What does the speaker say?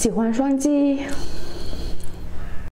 喜欢双击。